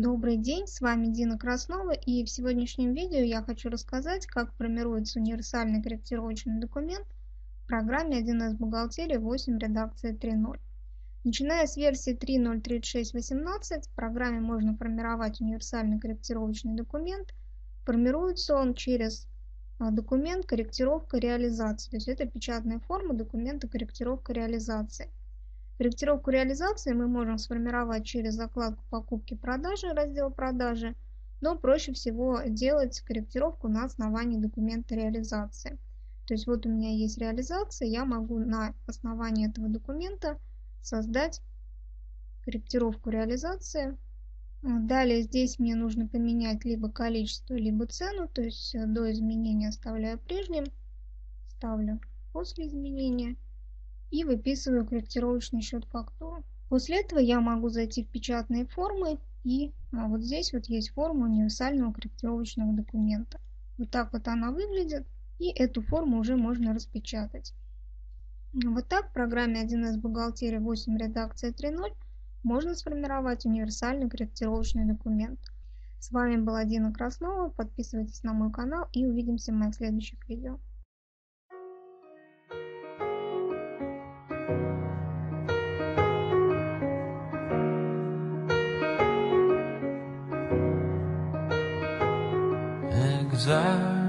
Добрый день, с вами Дина Краснова и в сегодняшнем видео я хочу рассказать, как формируется универсальный корректировочный документ в программе 1С бухгалтерия 8 редакция 3.0. Начиная с версии 3.036.18 в программе можно формировать универсальный корректировочный документ. Формируется он через а, документ корректировка реализации, то есть это печатная форма документа корректировка реализации. Корректировку реализации мы можем сформировать через закладку покупки-продажи, раздел продажи, но проще всего делать корректировку на основании документа реализации. То есть вот у меня есть реализация, я могу на основании этого документа создать корректировку реализации. Далее здесь мне нужно поменять либо количество, либо цену, то есть до изменения оставляю прежним, ставлю после изменения и выписываю корректировочный счет фактуру. После этого я могу зайти в печатные формы и а вот здесь вот есть форма универсального корректировочного документа. Вот так вот она выглядит и эту форму уже можно распечатать. Вот так в программе 1С бухгалтерия 8 редакция 3.0 можно сформировать универсальный корректировочный документ. С вами была Дина Краснова. Подписывайтесь на мой канал и увидимся в моих следующих видео. exile.